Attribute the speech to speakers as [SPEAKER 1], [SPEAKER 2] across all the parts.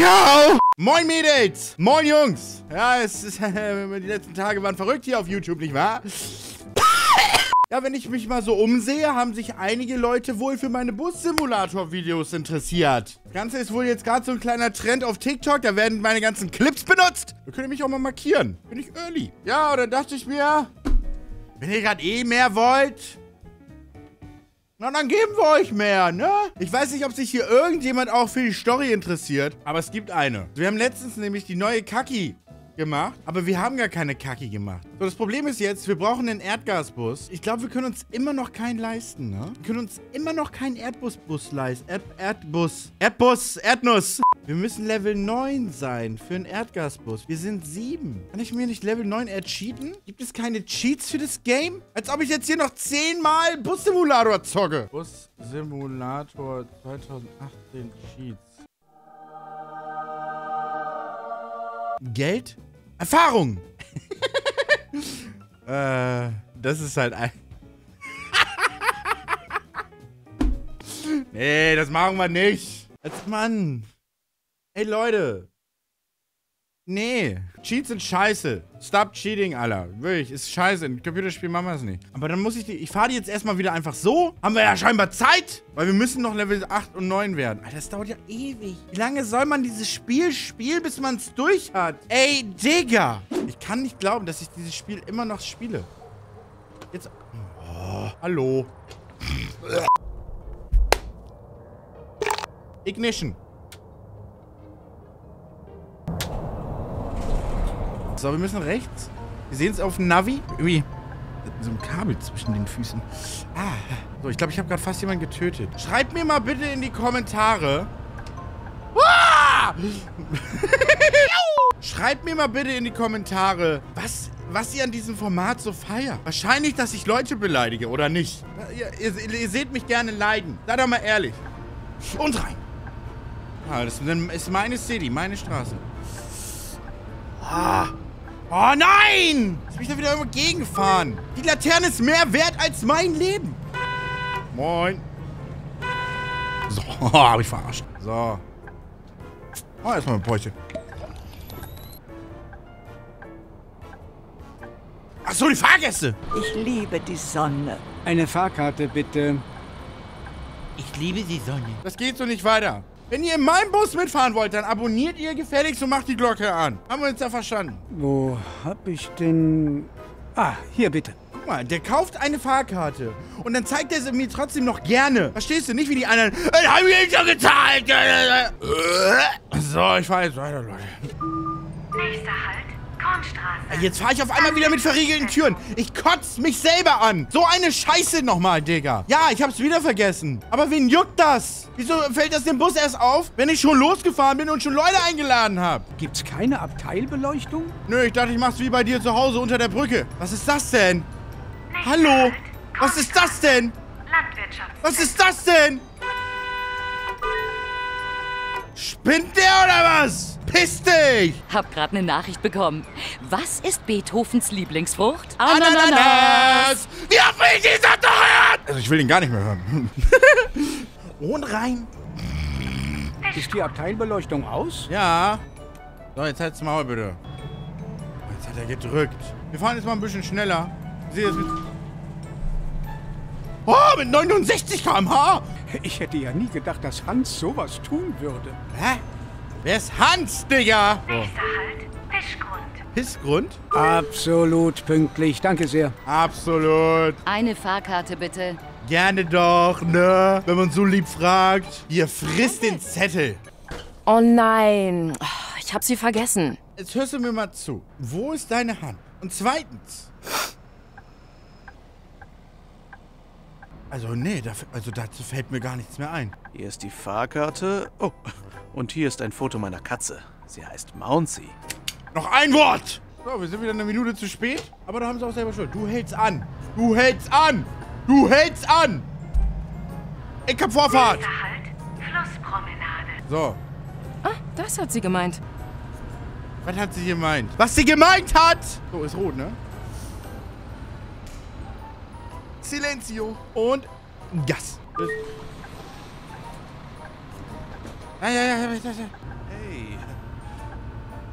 [SPEAKER 1] Miau! Moin Mädels! Moin Jungs! Ja, es ist, die letzten Tage waren verrückt hier auf YouTube, nicht wahr? Ja, wenn ich mich mal so umsehe, haben sich einige Leute wohl für meine Bus-Simulator-Videos interessiert. Das Ganze ist wohl jetzt gerade so ein kleiner Trend auf TikTok. Da werden meine ganzen Clips benutzt. Da könnt ihr mich auch mal markieren. Bin ich early. Ja, oder dachte ich mir, wenn ihr gerade eh mehr wollt, na, dann geben wir euch mehr, ne? Ich weiß nicht, ob sich hier irgendjemand auch für die Story interessiert, aber es gibt eine. Wir haben letztens nämlich die neue Kaki gemacht, aber wir haben gar keine Kacke gemacht. So, das Problem ist jetzt, wir brauchen einen Erdgasbus. Ich glaube, wir können uns immer noch keinen leisten, ne? Wir können uns immer noch keinen Erdbusbus leisten. Erd Erdbus. Erdbus. Erdnuss. Wir müssen Level 9 sein für einen Erdgasbus. Wir sind 7. Kann ich mir nicht Level 9 ercheaten? Gibt es keine Cheats für das Game? Als ob ich jetzt hier noch 10 Mal Bus-Simulator zocke. Bus-Simulator 2018 Cheats. Geld? Erfahrung! äh, das ist halt ein... nee, das machen wir nicht. Als Mann. Ey, Leute. Nee, Cheats sind scheiße. Stop cheating, Alter. Wirklich, ist scheiße. In Computerspielen machen wir das nicht. Aber dann muss ich die... Ich fahre die jetzt erstmal wieder einfach so. Haben wir ja scheinbar Zeit. Weil wir müssen noch Level 8 und 9 werden. Alter, das dauert ja ewig. Wie lange soll man dieses Spiel spielen, bis man es durch hat? Ey, Digga. Ich kann nicht glauben, dass ich dieses Spiel immer noch spiele. Jetzt... Oh, hallo. Ignition. So, wir müssen rechts. Wir sehen es auf dem Navi. Irgendwie so ein Kabel zwischen den Füßen. Ah, so, ich glaube, ich habe gerade fast jemanden getötet. Schreibt mir mal bitte in die Kommentare. Ah! Schreibt mir mal bitte in die Kommentare, was, was ihr an diesem Format so feiert. Wahrscheinlich, dass ich Leute beleidige, oder nicht? Ihr, ihr, ihr seht mich gerne leiden. Seid doch mal ehrlich. Und rein. Ah, das ist meine City, meine Straße. Ah. Oh nein! Jetzt bin ich da wieder irgendwo gegengefahren. Die Laterne ist mehr wert als mein Leben. Moin. So, hab ich verarscht. So. Oh, erstmal ein Päuschen. Ach so, die Fahrgäste.
[SPEAKER 2] Ich liebe die Sonne.
[SPEAKER 3] Eine Fahrkarte bitte.
[SPEAKER 1] Ich liebe die Sonne. Das geht so nicht weiter. Wenn ihr in meinem Bus mitfahren wollt, dann abonniert ihr gefälligst und macht die Glocke an. Haben wir uns da verstanden?
[SPEAKER 3] Wo hab ich denn... Ah, hier bitte.
[SPEAKER 1] Guck mal, der kauft eine Fahrkarte und dann zeigt er sie mir trotzdem noch gerne. Verstehst du? Nicht wie die anderen. Ich hab ich schon gezahlt. So, ich fahr jetzt weiter, Leute.
[SPEAKER 4] Nächster Halt, Kornstraße.
[SPEAKER 1] Jetzt fahre ich auf einmal wieder mit verriegelten Türen. Ich kotz mich selber an. So eine Scheiße nochmal, Digga. Ja, ich hab's wieder vergessen. Aber wen juckt das? Wieso fällt das dem Bus erst auf, wenn ich schon losgefahren bin und schon Leute eingeladen habe?
[SPEAKER 3] Gibt's keine Abteilbeleuchtung?
[SPEAKER 1] Nö, ich dachte, ich mach's wie bei dir zu Hause unter der Brücke. Was ist das denn?
[SPEAKER 4] Nächster
[SPEAKER 1] Hallo? Was ist das denn?
[SPEAKER 4] Landwirtschaft.
[SPEAKER 1] Was ist das denn? Spinnt der oder was? Piss dich!
[SPEAKER 5] Hab grad eine Nachricht bekommen. Was ist Beethovens Lieblingsfrucht?
[SPEAKER 1] Ananas! Wie oft will ich diesen Satz noch hören? Also ich will ihn gar nicht mehr hören. Und rein.
[SPEAKER 3] Ist die Abteilbeleuchtung aus?
[SPEAKER 1] Ja. So, jetzt halt's Maul bitte. Jetzt hat er gedrückt. Wir fahren jetzt mal ein bisschen schneller. Sehe jetzt mit... Oh, mit 69 km/h!
[SPEAKER 3] Ich hätte ja nie gedacht, dass Hans sowas tun würde.
[SPEAKER 1] Hä? Wer ist Hans, Digga?
[SPEAKER 4] Nächster Halt, Fischgrund.
[SPEAKER 1] Pissgrund?
[SPEAKER 3] Absolut pünktlich. Danke sehr.
[SPEAKER 1] Absolut.
[SPEAKER 5] Eine Fahrkarte bitte.
[SPEAKER 1] Gerne doch, ne? Wenn man so lieb fragt. Hier, frisst den Zettel.
[SPEAKER 6] Oh nein, ich hab sie vergessen.
[SPEAKER 1] Jetzt hörst du mir mal zu. Wo ist deine Hand? Und zweitens. Also, nee, dafür, also dazu fällt mir gar nichts mehr ein.
[SPEAKER 7] Hier ist die Fahrkarte. Oh, und hier ist ein Foto meiner Katze. Sie heißt Mouncy.
[SPEAKER 1] Noch ein Wort! So, wir sind wieder eine Minute zu spät. Aber da haben sie auch selber schuld. Du hältst an. Du hältst an. Du hältst an. Ich hab Vorfahrt.
[SPEAKER 4] Halt, Flusspromenade.
[SPEAKER 1] So,
[SPEAKER 6] Ah, das hat sie gemeint.
[SPEAKER 1] was hat sie gemeint? Was sie gemeint hat! So, ist rot, ne? Silenzio. Und Gas. Ja, ja, ja, ja, ja, ja.
[SPEAKER 7] Hey.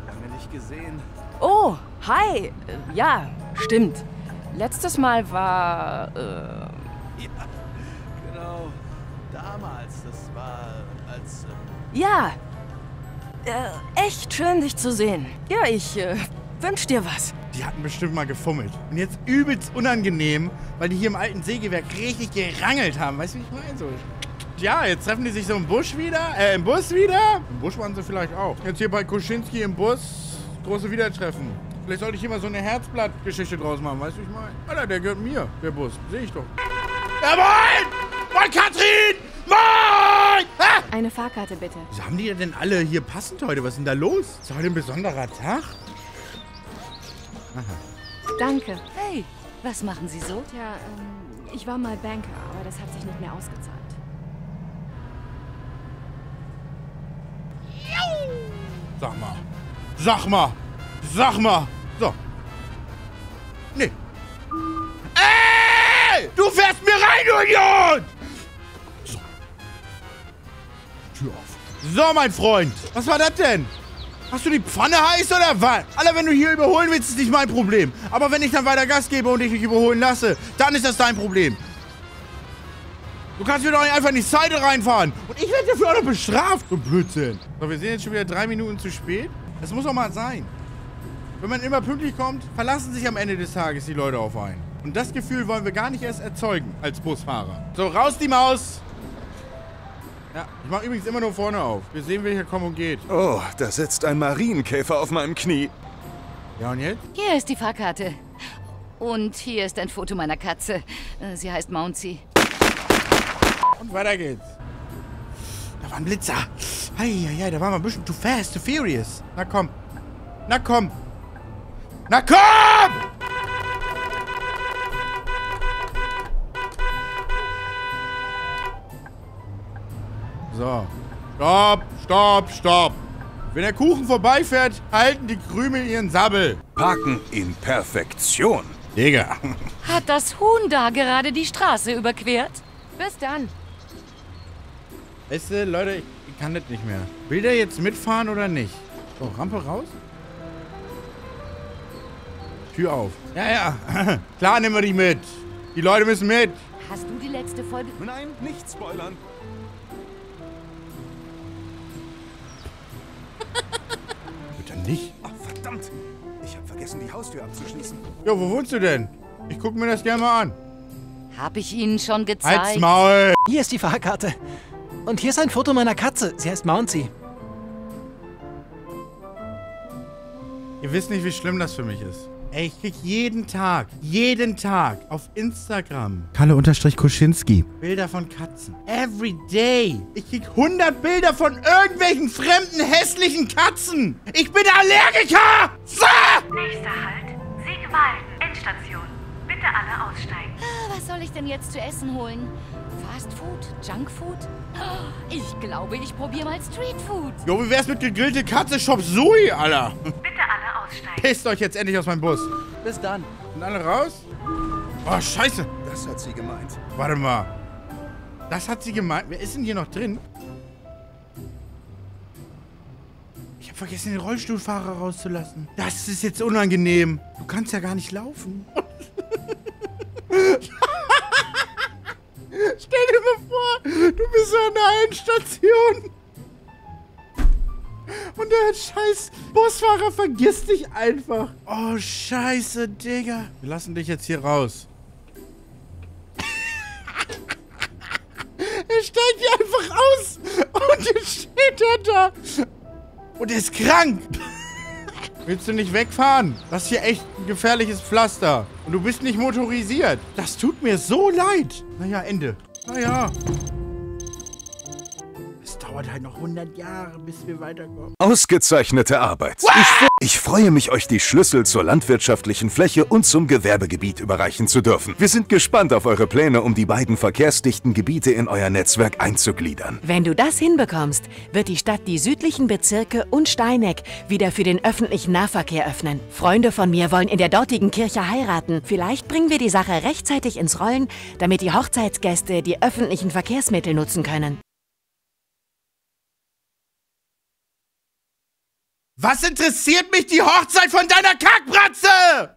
[SPEAKER 7] Lange nicht gesehen.
[SPEAKER 6] Oh, hi. Äh, Ja, stimmt. Letztes Mal war. Äh,
[SPEAKER 7] Ja, genau. Damals, das war als. ähm,
[SPEAKER 6] ja. Äh, echt schön, dich zu sehen. Ja, ich äh, wünsch dir was.
[SPEAKER 1] Die hatten bestimmt mal gefummelt. Und jetzt übelst unangenehm, weil die hier im alten Sägewerk richtig gerangelt haben. Weißt du, wie ich meine? So. Ja, jetzt treffen die sich so im Busch wieder, äh, im Bus wieder. Im Busch waren sie vielleicht auch. Jetzt hier bei Kuschinski im Bus, große Wiedertreffen. Vielleicht sollte ich hier mal so eine Herzblatt-Geschichte draus machen, weißt du, wie ich meine? Alter, der gehört mir, der Bus. Sehe ich doch. Ja, moin! Katrin! Moin! Ah!
[SPEAKER 6] Eine Fahrkarte bitte.
[SPEAKER 1] Wieso haben die denn alle hier passend heute? Was ist denn da los? Ist heute ein besonderer Tag?
[SPEAKER 6] Danke.
[SPEAKER 5] Hey, was machen Sie so?
[SPEAKER 6] Tja, ähm, ich war mal Banker, aber das hat sich nicht mehr ausgezahlt.
[SPEAKER 1] Sag mal. Sag mal. Sag mal. So. Nee. Ey! Du fährst mir rein, du Idiot! So. Tür auf. So, mein Freund. Was war das denn? Hast du die Pfanne heiß oder was? Alter, wenn du hier überholen willst, ist nicht mein Problem. Aber wenn ich dann weiter Gas gebe und dich nicht überholen lasse, dann ist das dein Problem. Du kannst mir doch nicht einfach in die Seite reinfahren. Und ich werde dafür auch noch bestraft. So Blödsinn. So, wir sind jetzt schon wieder drei Minuten zu spät. Das muss doch mal sein. Wenn man immer pünktlich kommt, verlassen sich am Ende des Tages die Leute auf einen. Und das Gefühl wollen wir gar nicht erst erzeugen als Busfahrer. So, raus die Maus! Ja, ich mache übrigens immer nur vorne auf. Wir sehen, wer hier kommt und geht.
[SPEAKER 8] Oh, da sitzt ein Marienkäfer auf meinem Knie.
[SPEAKER 1] Ja, und jetzt?
[SPEAKER 5] Hier ist die Fahrkarte. Und hier ist ein Foto meiner Katze. Äh, Sie heißt Mouncy.
[SPEAKER 1] Und weiter geht's. Da war ein Blitzer. Eieiei, da waren wir ein bisschen too fast, too furious. Na komm. Na komm. Na komm! So. Stopp, stopp, stopp. Wenn der Kuchen vorbeifährt, halten die Krümel ihren Sabbel.
[SPEAKER 8] Parken in Perfektion.
[SPEAKER 1] Digga.
[SPEAKER 5] Hat das Huhn da gerade die Straße überquert?
[SPEAKER 6] Bis dann.
[SPEAKER 1] Weißt du, Leute, ich, ich kann das nicht mehr. Will der jetzt mitfahren oder nicht? So, Rampe raus? Tür auf. Ja, ja. Klar nehmen wir dich mit. Die Leute müssen mit.
[SPEAKER 5] Hast du die letzte Folge...
[SPEAKER 8] Nein, nicht spoilern.
[SPEAKER 1] Bitte nicht.
[SPEAKER 8] Ach, verdammt. Ich habe vergessen, die Haustür abzuschließen.
[SPEAKER 1] Jo, wo wohnst du denn? Ich guck mir das gerne mal an.
[SPEAKER 5] Hab ich Ihnen schon gezeigt?
[SPEAKER 1] Halt's Maul.
[SPEAKER 3] Hier ist die Fahrkarte. Und hier ist ein Foto meiner Katze. Sie heißt Mouncy.
[SPEAKER 1] Ihr wisst nicht, wie schlimm das für mich ist. Ey, ich krieg jeden Tag, jeden Tag auf Instagram Kalle-Kuschinski Bilder von Katzen. Every day. Ich krieg 100 Bilder von irgendwelchen fremden, hässlichen Katzen. Ich bin Allergiker. So!
[SPEAKER 4] Nächster Halt. Siegwalden. Endstation. Bitte alle aussteigen.
[SPEAKER 5] Ah, Was soll ich denn jetzt zu essen holen? Fast Food? Junk Food? Ah, Ich glaube, ich probiere mal Street Food.
[SPEAKER 1] Jo, wie wär's mit gegrillte Katze Shop Sui, Alter?
[SPEAKER 4] Bitte alle aussteigen.
[SPEAKER 1] Pisst euch jetzt endlich aus meinem Bus.
[SPEAKER 3] Bis dann.
[SPEAKER 1] Sind alle raus? Oh, scheiße.
[SPEAKER 8] Das hat sie gemeint.
[SPEAKER 1] Warte mal. Das hat sie gemeint. Wer ist denn hier noch drin? Ich habe vergessen, den Rollstuhlfahrer rauszulassen. Das ist jetzt unangenehm. Du kannst ja gar nicht laufen. Stell dir mal vor, du bist an der Endstation. Und der scheiß Busfahrer vergisst dich einfach. Oh, scheiße, Digga. Wir lassen dich jetzt hier raus. Er steigt hier einfach aus und jetzt steht er da. Und er ist krank. Willst du nicht wegfahren? Das ist hier echt ein gefährliches Pflaster. Und du bist nicht motorisiert. Das tut mir so leid. Naja, Ende. Naja. Dauert halt noch 100 Jahre, bis wir weiterkommen.
[SPEAKER 8] Ausgezeichnete Arbeit. Ich, ich freue mich, euch die Schlüssel zur landwirtschaftlichen Fläche und zum Gewerbegebiet überreichen zu dürfen. Wir sind gespannt auf eure Pläne, um die beiden verkehrsdichten Gebiete in euer Netzwerk einzugliedern.
[SPEAKER 9] Wenn du das hinbekommst, wird die Stadt die südlichen Bezirke und Steineck wieder für den öffentlichen Nahverkehr öffnen. Freunde von mir wollen in der dortigen Kirche heiraten. Vielleicht bringen wir die Sache rechtzeitig ins Rollen, damit die Hochzeitsgäste die öffentlichen Verkehrsmittel nutzen können.
[SPEAKER 1] Was interessiert mich die Hochzeit von deiner Kackbratze?